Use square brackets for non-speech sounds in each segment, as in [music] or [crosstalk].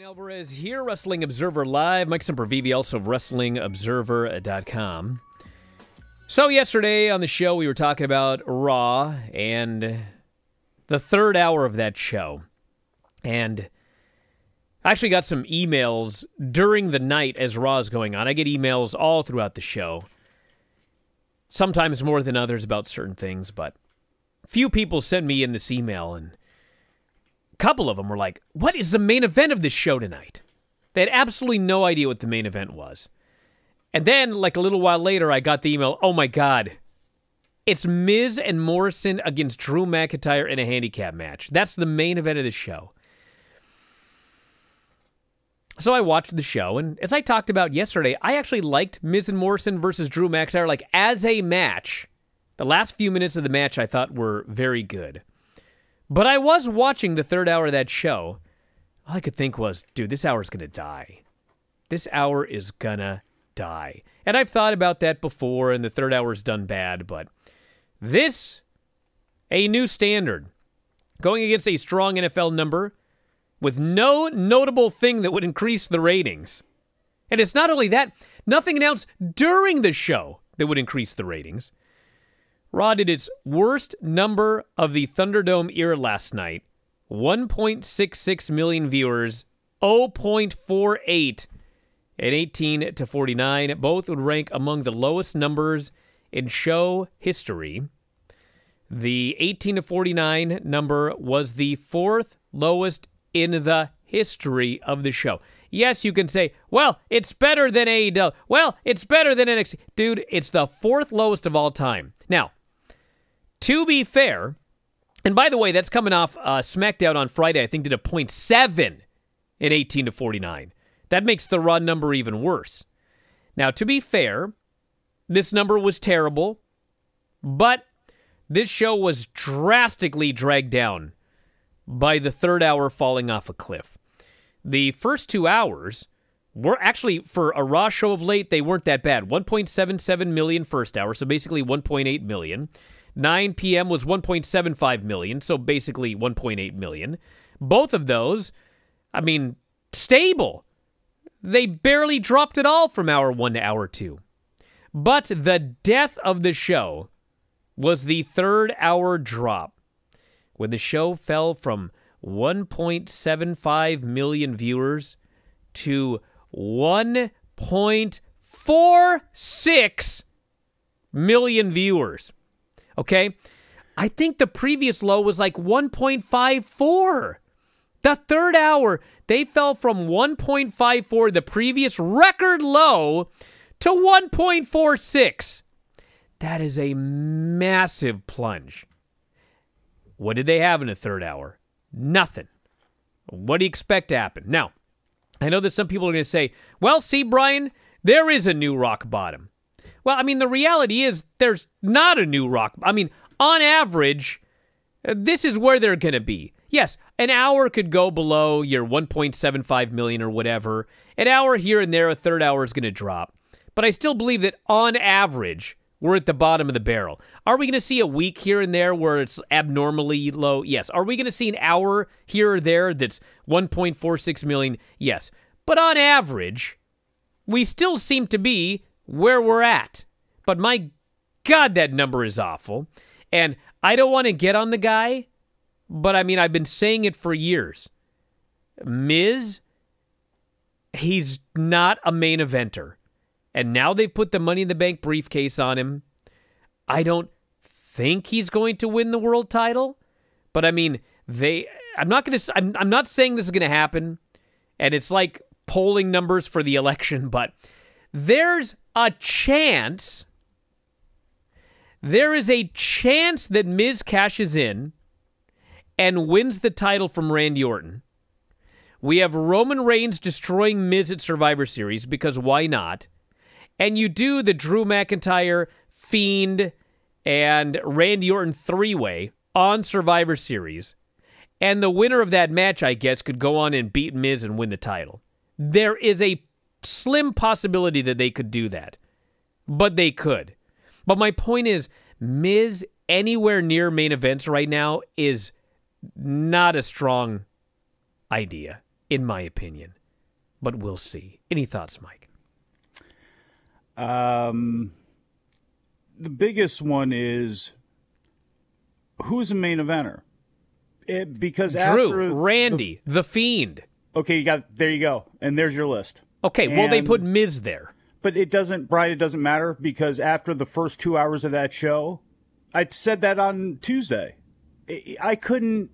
Alvarez here, Wrestling Observer Live. Mike Sempervive, also of WrestlingObserver.com. So, yesterday on the show, we were talking about Raw and the third hour of that show. And I actually got some emails during the night as Raw is going on. I get emails all throughout the show, sometimes more than others about certain things, but few people send me in this email and couple of them were like, What is the main event of this show tonight? They had absolutely no idea what the main event was. And then, like a little while later, I got the email Oh my God, it's Miz and Morrison against Drew McIntyre in a handicap match. That's the main event of the show. So I watched the show, and as I talked about yesterday, I actually liked Miz and Morrison versus Drew McIntyre, like as a match. The last few minutes of the match I thought were very good. But I was watching the third hour of that show. All I could think was, dude, this hour's going to die. This hour is going to die. And I've thought about that before, and the third hour's done bad, but this, a new standard, going against a strong NFL number with no notable thing that would increase the ratings. And it's not only that, nothing announced during the show that would increase the ratings. Raw did its worst number of the Thunderdome era last night 1.66 million viewers, 0.48 at 18 to 49. Both would rank among the lowest numbers in show history. The 18 to 49 number was the fourth lowest in the history of the show. Yes, you can say, well, it's better than AEW. Well, it's better than NXT. Dude, it's the fourth lowest of all time. Now, to be fair, and by the way, that's coming off uh, SmackDown on Friday. I think did a point seven in 18 to 49. That makes the run number even worse. Now, to be fair, this number was terrible, but this show was drastically dragged down by the third hour falling off a cliff. The first two hours were actually, for a Raw show of late, they weren't that bad. 1.77 million first hour, so basically 1.8 million. 9 p.m. was 1.75 million, so basically 1.8 million. Both of those, I mean, stable. They barely dropped at all from hour 1 to hour 2. But the death of the show was the third hour drop when the show fell from 1.75 million viewers to 1.46 million viewers. Okay. I think the previous low was like 1.54. The third hour, they fell from 1.54, the previous record low, to 1.46. That is a massive plunge. What did they have in the third hour? Nothing. What do you expect to happen? Now, I know that some people are going to say, well, see, Bryan, there is a new rock bottom. Well, I mean, the reality is there's not a new rock. I mean, on average, uh, this is where they're going to be. Yes, an hour could go below your 1.75 million or whatever. An hour here and there, a third hour is going to drop. But I still believe that on average, we're at the bottom of the barrel. Are we going to see a week here and there where it's abnormally low? Yes. Are we going to see an hour here or there that's 1.46 million? Yes. But on average, we still seem to be where we're at. But my God, that number is awful. And I don't want to get on the guy, but I mean, I've been saying it for years. Miz, he's not a main eventer. And now they've put the Money in the Bank briefcase on him. I don't think he's going to win the world title, but I mean, they. I'm not going to. I'm, I'm not saying this is going to happen, and it's like polling numbers for the [laughs] election, but there's a chance. There is a chance that Miz cashes in and wins the title from Randy Orton. We have Roman Reigns destroying Miz at Survivor Series because why not? And you do the Drew McIntyre, Fiend, and Randy Orton three way on Survivor Series. And the winner of that match, I guess, could go on and beat Miz and win the title. There is a slim possibility that they could do that, but they could. But my point is, Miz anywhere near main events right now is not a strong idea. in my opinion. But we'll see. Any thoughts, Mike? Um, the biggest one is who's the main eventer? It, because Drew, after Randy, the, the, Fiend. Okay, you got there. You go, and there's your list. Okay, and, well they put Miz there, but it doesn't, Bryan. It doesn't matter because after the first two hours of that show, I said that on Tuesday. I couldn't.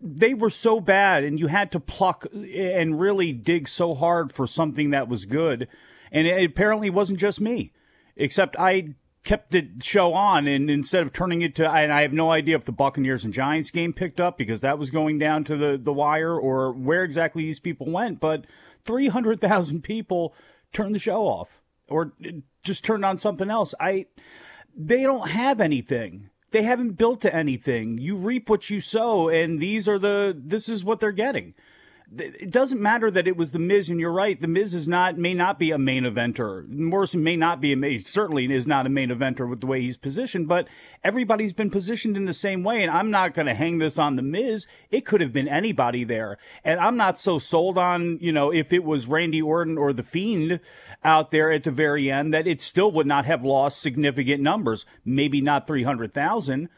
They were so bad, and you had to pluck and really dig so hard for something that was good. And it apparently wasn't just me, except I kept the show on and instead of turning it to and I have no idea if the Buccaneers and Giants game picked up because that was going down to the the wire or where exactly these people went but 300,000 people turned the show off or just turned on something else. I they don't have anything. They haven't built to anything. You reap what you sow and these are the this is what they're getting it doesn't matter that it was the Miz, and you're right. The Miz is not may not be a main eventer. Morrison may not be a main, certainly is not a main eventer with the way he's positioned. But everybody's been positioned in the same way, and I'm not going to hang this on the Miz. It could have been anybody there, and I'm not so sold on you know if it was Randy Orton or the Fiend out there at the very end that it still would not have lost significant numbers. Maybe not three hundred thousand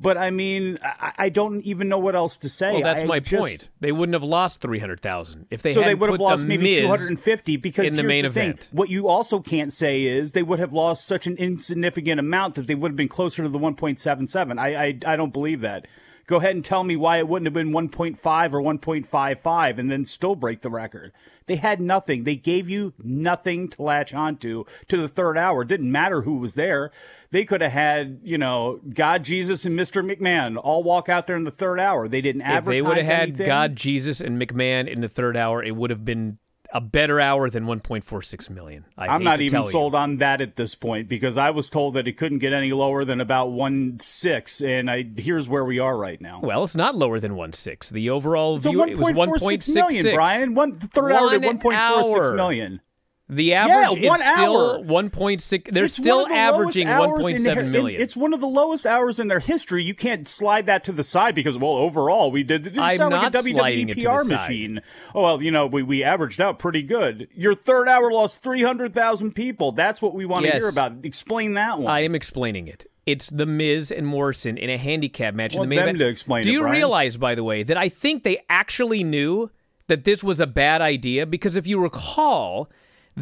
but I mean, I, I, don't even know what else to say. Well, that's I my just, point. They wouldn't have lost three hundred thousand if they. So they would have lost maybe two hundred and fifty because in the main the event. Thing. What you also can't say is they would have lost such an insignificant amount that they would have been closer to the one point seven seven. I, I I don't believe that. Go ahead and tell me why it wouldn't have been 1.5 or 1.55 and then still break the record. They had nothing. They gave you nothing to latch onto to the third hour. It didn't matter who was there. They could have had, you know, God, Jesus, and Mr. McMahon all walk out there in the third hour. They didn't advertise If they would have had anything. God, Jesus, and McMahon in the third hour, it would have been a better hour than 1.46 million. I am not even sold on that at this point because I was told that it couldn't get any lower than about one six, and I here's where we are right now. Well, it's not lower than one six. The overall it's view it was 1.66 million, Bryan. One third one hour at 1.46 million. The average yeah, one is still 1.6. They're it's still the averaging 1.7 million. It's one of the lowest hours in their history. You can't slide that to the side because, well, overall, we did. It I'm sound not like a WWE PR machine. Side. Oh, well, you know, we, we averaged out pretty good. Your third hour lost 300,000 people. That's what we want yes. to hear about. Explain that one. I am explaining it. It's the Miz and Morrison in a handicap match in the main them event. To explain Do it, you Bryan. realize, by the way, that I think they actually knew that this was a bad idea? Because if you recall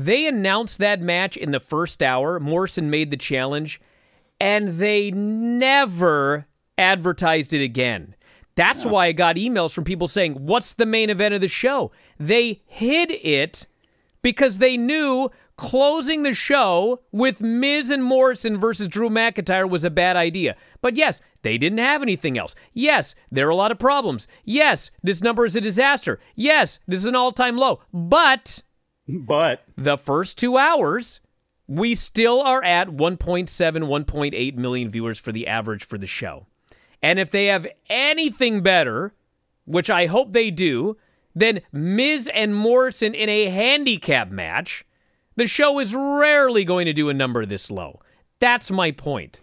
they announced that match in the first hour. Morrison made the challenge, and they never advertised it again. That's why I got emails from people saying, What's the main event of the show? They hid it because they knew closing the show with Miz and Morrison versus Drew McIntyre was a bad idea. But yes, they didn't have anything else. Yes, there are a lot of problems. Yes, this number is a disaster. Yes, this is an all time low. But but the first two hours, we still are at 1.7, 1.8 million viewers for the average for the show. And if they have anything better, which I hope they do, then Miz and Morrison in a handicap match, the show is rarely going to do a number this low. That's my point.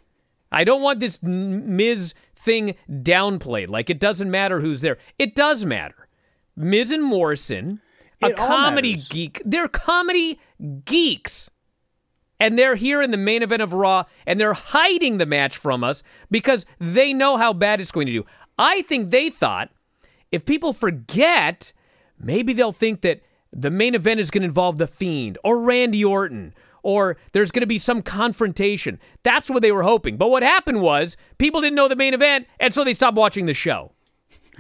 I don't want this Miz thing downplayed. Like it doesn't matter who's there. It does matter. Miz and Morrison a it comedy geek. They're comedy geeks. And they're here in the main event of Raw, and they're hiding the match from us because they know how bad it's going to do. I think they thought if people forget, maybe they'll think that the main event is going to involve The Fiend or Randy Orton or there's going to be some confrontation. That's what they were hoping. But what happened was people didn't know the main event, and so they stopped watching the show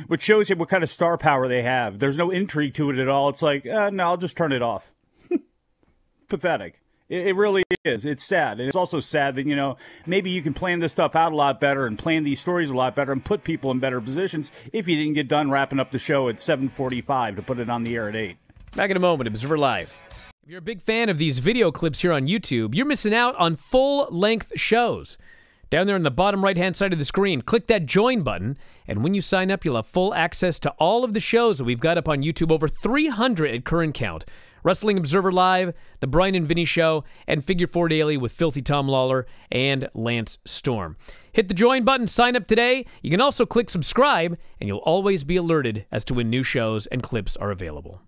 which shows you what kind of star power they have. There's no intrigue to it at all. It's like, uh, no, I'll just turn it off. [laughs] Pathetic. It, it, really is. It's sad. And it's also sad that, you know, maybe you can plan this stuff out a lot better and plan these stories a lot better and put people in better positions if you didn't get done wrapping up the show at 745 to put it on the air at 8. Back in a moment, Observer Live. If you're a big fan of these video clips here on YouTube, you're missing out on full-length shows. Down there on the bottom right hand side of the screen, click that join button. And when you sign up, you'll have full access to all of the shows that we've got up on YouTube, over 300 at current count. Wrestling Observer Live, The Bryan and Vinny Show, and Figure 4 Daily with Filthy Tom Lawler and Lance Storm. Hit the join button, sign up today. You can also click subscribe, and you'll always be alerted as to when new shows and clips are available.